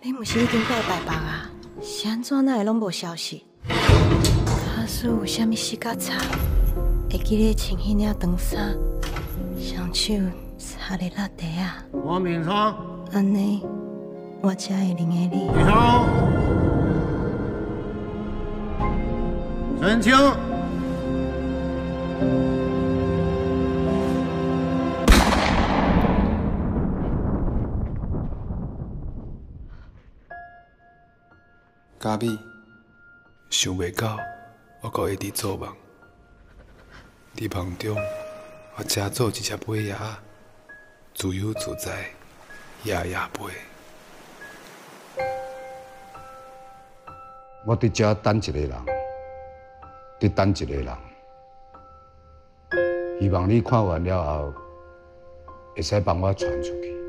你毋是已经过台北啊？是安怎哪会拢无消息？卡斯有啥物事较差？会记得穿迄领长衫，双手插咧落地啊？王敏聪，安尼，我才会认得你。敏聪，陈清，嘉美，想袂到我阁会伫做梦，伫梦中我正做一只马仔，自由自在，夜夜飞。我伫遮等一个人，伫等一个人，希望你看完了后，会使帮我传出去。